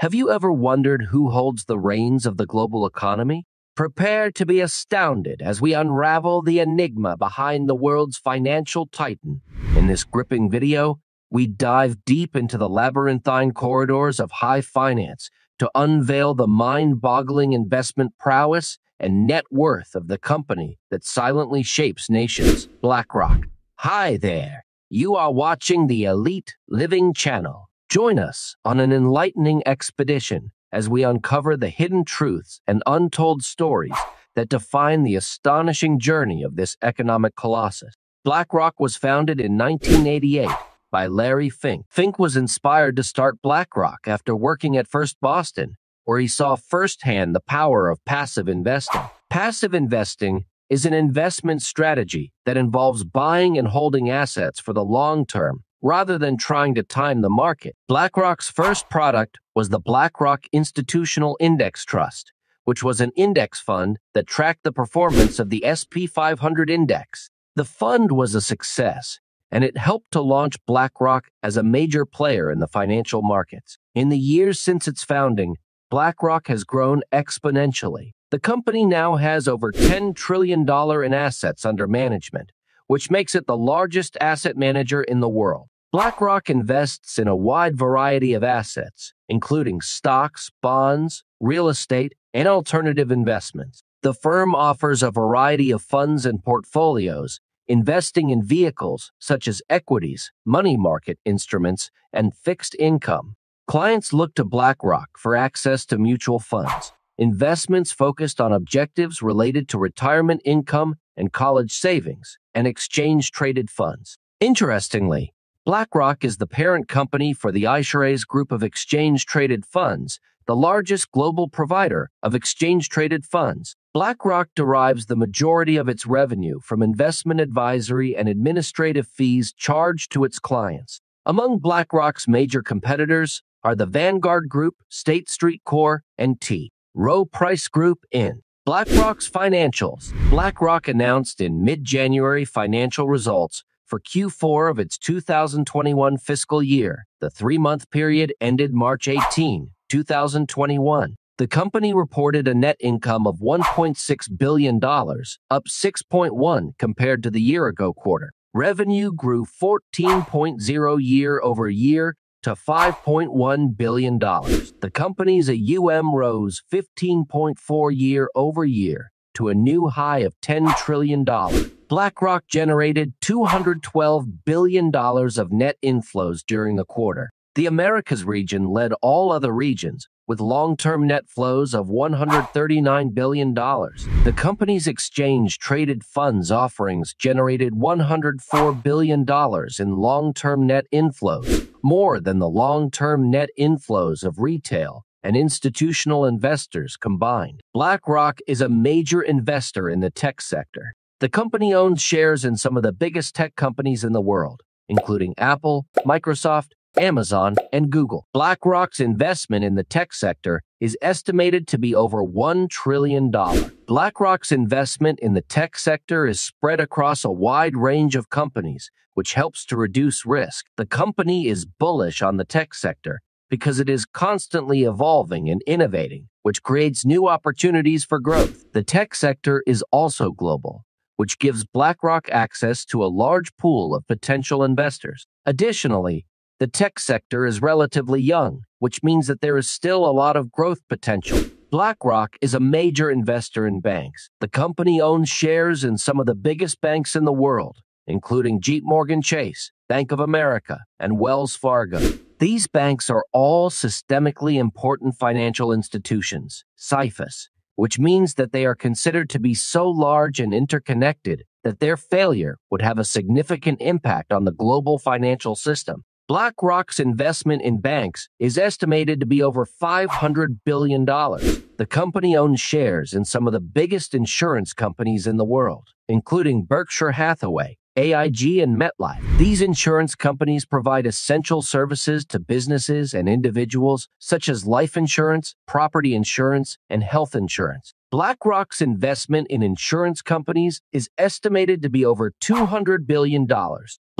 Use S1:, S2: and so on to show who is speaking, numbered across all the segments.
S1: Have you ever wondered who holds the reins of the global economy? Prepare to be astounded as we unravel the enigma behind the world's financial titan. In this gripping video, we dive deep into the labyrinthine corridors of high finance to unveil the mind boggling investment prowess and net worth of the company that silently shapes nations, BlackRock. Hi there. You are watching the Elite Living Channel. Join us on an enlightening expedition as we uncover the hidden truths and untold stories that define the astonishing journey of this economic colossus. BlackRock was founded in 1988 by Larry Fink. Fink was inspired to start BlackRock after working at First Boston, where he saw firsthand the power of passive investing. Passive investing is an investment strategy that involves buying and holding assets for the long term rather than trying to time the market. BlackRock's first product was the BlackRock Institutional Index Trust, which was an index fund that tracked the performance of the S&P 500 index. The fund was a success, and it helped to launch BlackRock as a major player in the financial markets. In the years since its founding, BlackRock has grown exponentially. The company now has over $10 trillion in assets under management, which makes it the largest asset manager in the world. BlackRock invests in a wide variety of assets, including stocks, bonds, real estate, and alternative investments. The firm offers a variety of funds and portfolios, investing in vehicles such as equities, money market instruments, and fixed income. Clients look to BlackRock for access to mutual funds, investments focused on objectives related to retirement income and college savings, and exchange traded funds. Interestingly, BlackRock is the parent company for the iShares Group of Exchange Traded Funds, the largest global provider of exchange traded funds. BlackRock derives the majority of its revenue from investment advisory and administrative fees charged to its clients. Among BlackRock's major competitors are the Vanguard Group, State Street Corp, and T. Rowe Price Group in BlackRock's financials. BlackRock announced in mid January financial results for Q4 of its 2021 fiscal year. The three month period ended March 18, 2021. The company reported a net income of $1.6 billion, up 6.1 compared to the year ago quarter. Revenue grew 14.0 year over year to $5.1 billion. The company's AUM rose 15.4 year over year to a new high of $10 trillion. BlackRock generated $212 billion of net inflows during the quarter. The Americas region led all other regions with long term net flows of $139 billion. The company's exchange traded funds offerings generated $104 billion in long term net inflows, more than the long term net inflows of retail and institutional investors combined. BlackRock is a major investor in the tech sector. The company owns shares in some of the biggest tech companies in the world, including Apple, Microsoft, Amazon, and Google. BlackRock's investment in the tech sector is estimated to be over $1 trillion. BlackRock's investment in the tech sector is spread across a wide range of companies, which helps to reduce risk. The company is bullish on the tech sector because it is constantly evolving and innovating, which creates new opportunities for growth. The tech sector is also global which gives BlackRock access to a large pool of potential investors. Additionally, the tech sector is relatively young, which means that there is still a lot of growth potential. BlackRock is a major investor in banks. The company owns shares in some of the biggest banks in the world, including JP Morgan Chase, Bank of America, and Wells Fargo. These banks are all systemically important financial institutions, SIFIs, which means that they are considered to be so large and interconnected that their failure would have a significant impact on the global financial system. BlackRock's investment in banks is estimated to be over $500 billion. The company owns shares in some of the biggest insurance companies in the world, including Berkshire Hathaway, AIG, and MetLife. These insurance companies provide essential services to businesses and individuals, such as life insurance, property insurance, and health insurance. BlackRock's investment in insurance companies is estimated to be over $200 billion.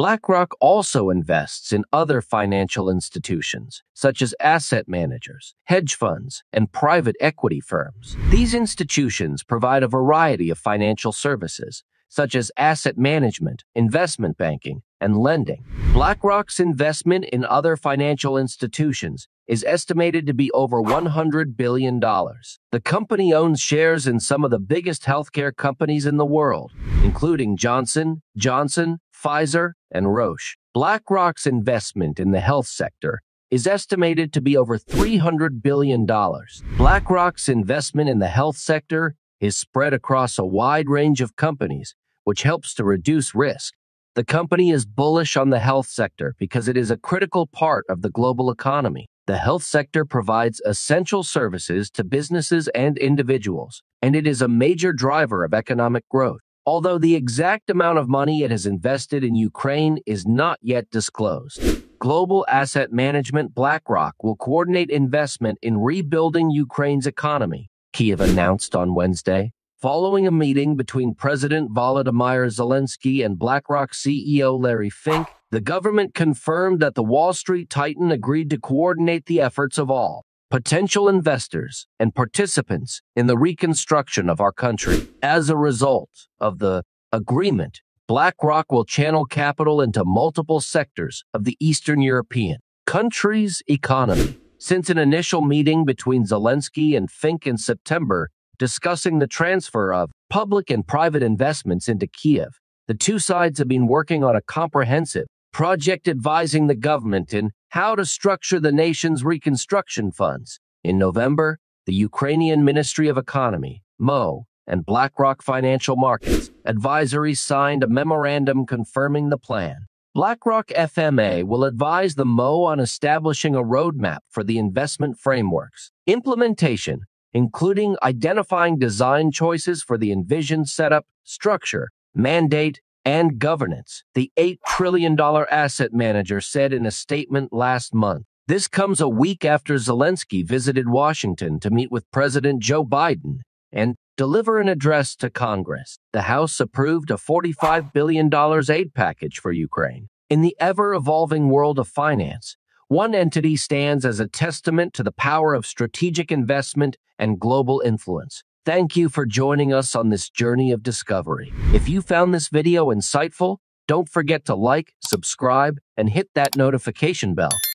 S1: BlackRock also invests in other financial institutions, such as asset managers, hedge funds, and private equity firms. These institutions provide a variety of financial services, such as asset management, investment banking, and lending. BlackRock's investment in other financial institutions is estimated to be over $100 billion. The company owns shares in some of the biggest healthcare companies in the world, including Johnson, Johnson, Pfizer, and Roche. BlackRock's investment in the health sector is estimated to be over $300 billion. BlackRock's investment in the health sector is spread across a wide range of companies, which helps to reduce risk. The company is bullish on the health sector because it is a critical part of the global economy. The health sector provides essential services to businesses and individuals, and it is a major driver of economic growth. Although the exact amount of money it has invested in Ukraine is not yet disclosed. Global Asset Management BlackRock will coordinate investment in rebuilding Ukraine's economy, Kiev announced on Wednesday, following a meeting between President Volodymyr Zelensky and BlackRock CEO Larry Fink. The government confirmed that the Wall Street Titan agreed to coordinate the efforts of all potential investors and participants in the reconstruction of our country. As a result of the agreement, BlackRock will channel capital into multiple sectors of the Eastern European country's economy. Since an initial meeting between Zelensky and Fink in September discussing the transfer of public and private investments into Kiev, the two sides have been working on a comprehensive project advising the government in how to structure the nation's reconstruction funds. In November, the Ukrainian Ministry of Economy, MO, and BlackRock Financial Markets advisory signed a memorandum confirming the plan. BlackRock FMA will advise the MO on establishing a roadmap for the investment frameworks, implementation, including identifying design choices for the envisioned setup, structure, mandate, and governance, the $8 trillion asset manager said in a statement last month. This comes a week after Zelensky visited Washington to meet with President Joe Biden and deliver an address to Congress. The House approved a $45 billion aid package for Ukraine. In the ever evolving world of finance, one entity stands as a testament to the power of strategic investment and global influence. Thank you for joining us on this journey of discovery. If you found this video insightful, don't forget to like, subscribe, and hit that notification bell.